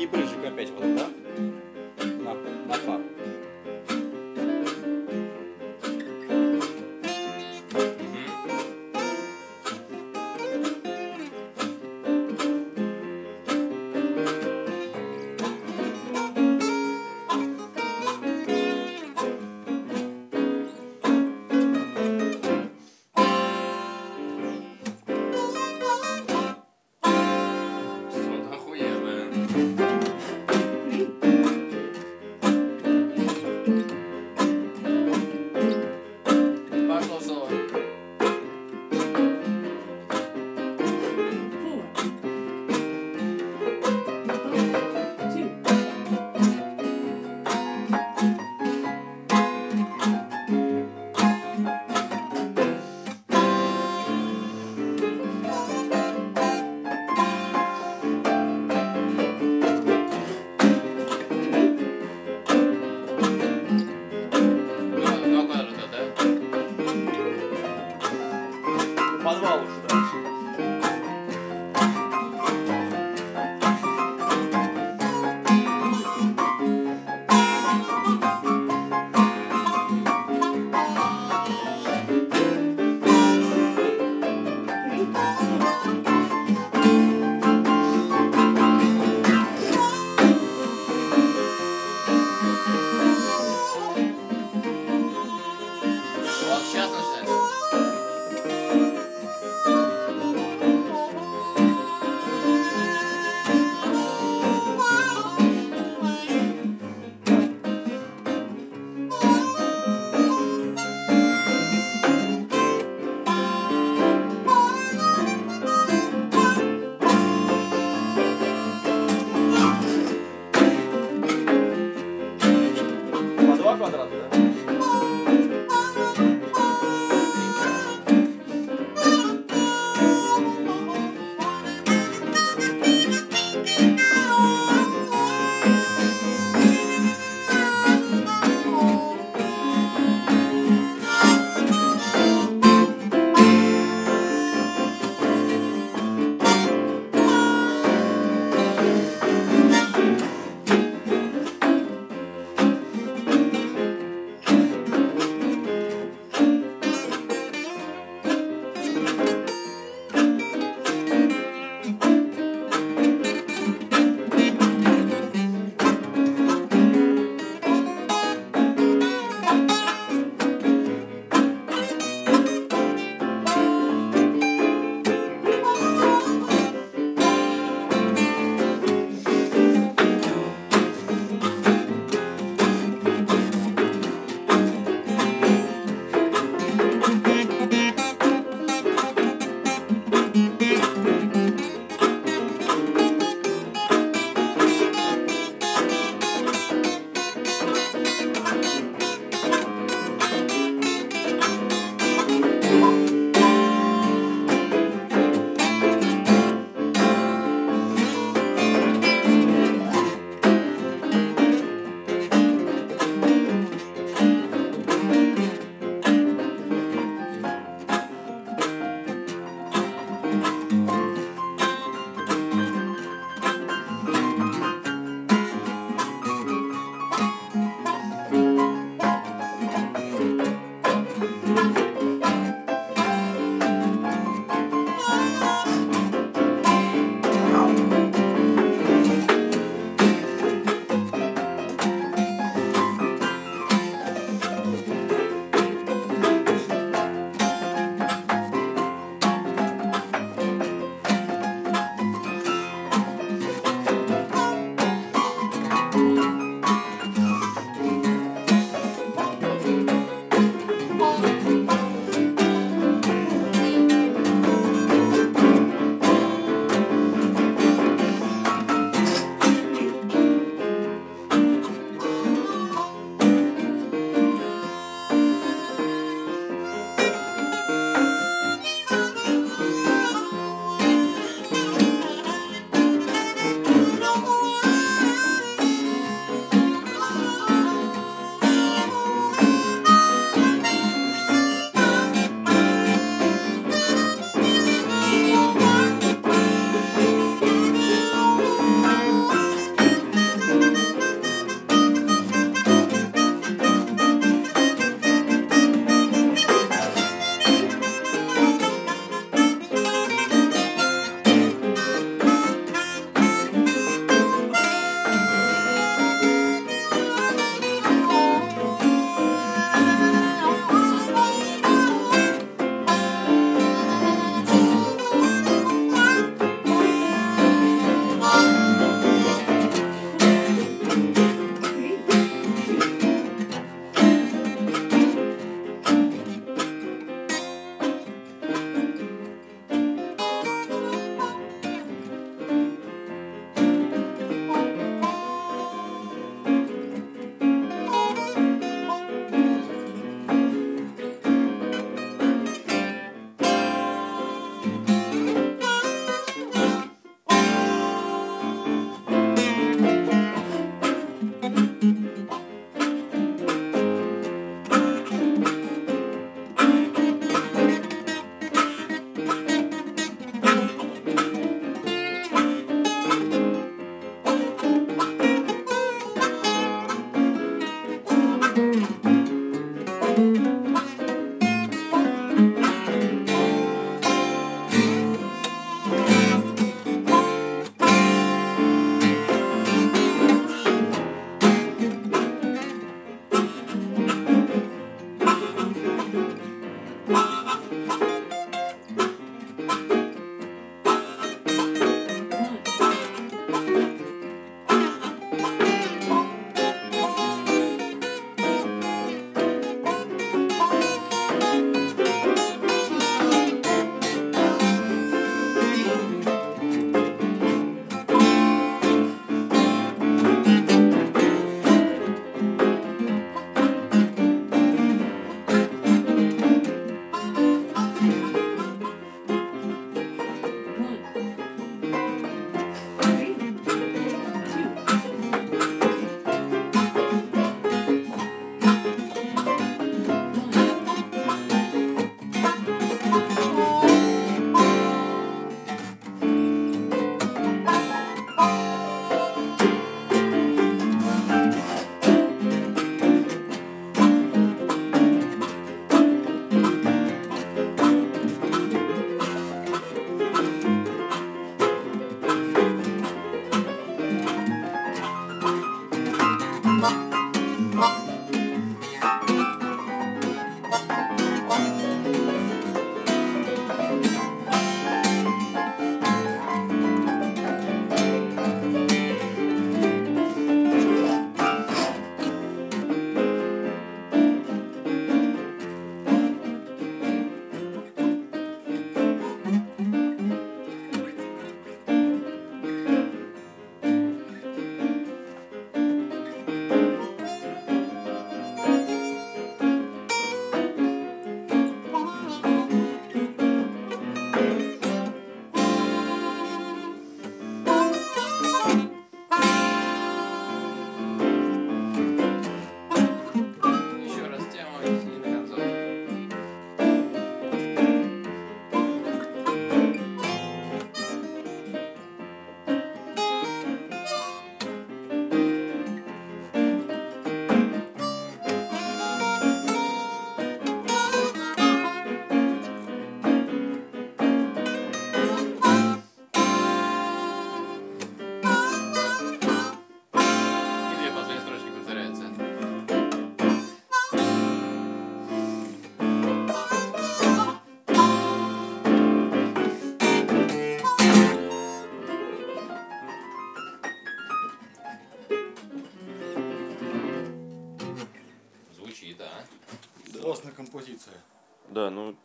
libras de campete, tá? Композиция. Да, ну